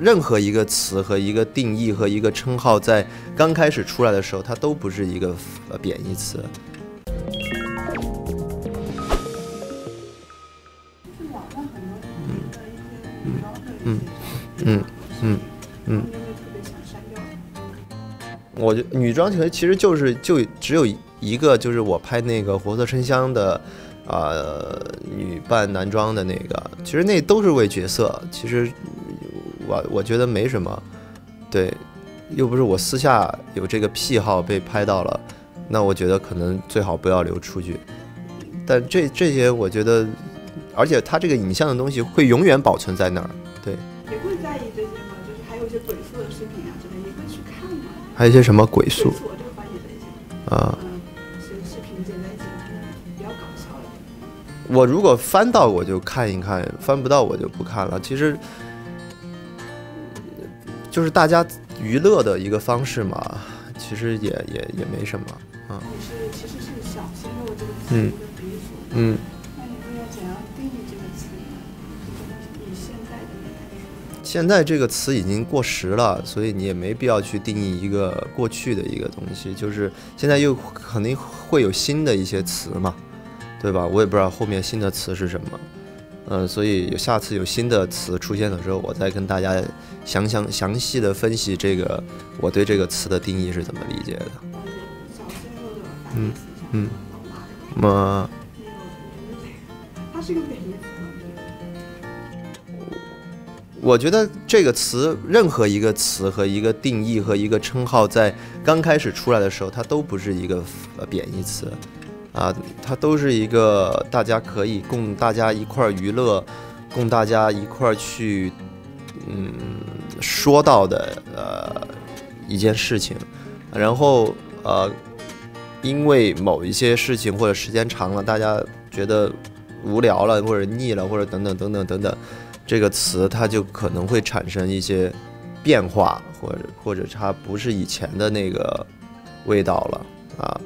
任何一个词和一个定义和一个称号，在刚开始出来的时候，它都不是一个呃贬义词。嗯嗯嗯嗯。嗯我觉女装其实其实就是就只有一个，就是我拍那个《活色生香》的，呃，女扮男装的那个，其实那都是为角色。其实我我觉得没什么，对，又不是我私下有这个癖好被拍到了，那我觉得可能最好不要流出去。但这这些我觉得，而且它这个影像的东西会永远保存在那儿，对。也会在意这些吗？就是还有一些鬼畜的视频啊之类，也会去看吗？还有一些什么鬼畜？我这个翻译的一些啊，视频剪在一起，比较搞笑。我如果翻到我就看一看，翻不到我就不看了。其实就是大家娱乐的一个方式嘛，其实也也也没什么啊。你是其实是小鲜肉这个词的鼻祖，嗯。那你会要怎样定义这个词呢？以现在的你来说，现在这个词已经过时了，所以你也没必要去定义一个过去的一个东西。就是现在又肯定会有新的一些词嘛，对吧？我也不知道后面新的词是什么。嗯，所以有下次有新的词出现的时候，我再跟大家详详详细的分析这个我对这个词的定义是怎么理解的。嗯嗯，么？它是个我觉得这个词，任何一个词和一个定义和一个称号，在刚开始出来的时候，它都不是一个呃贬义词。啊，它都是一个大家可以供大家一块儿娱乐，供大家一块儿去，嗯，说到的呃一件事情。然后呃，因为某一些事情或者时间长了，大家觉得无聊了或者腻了或者等等等等等等，这个词它就可能会产生一些变化，或者或者它不是以前的那个味道了啊。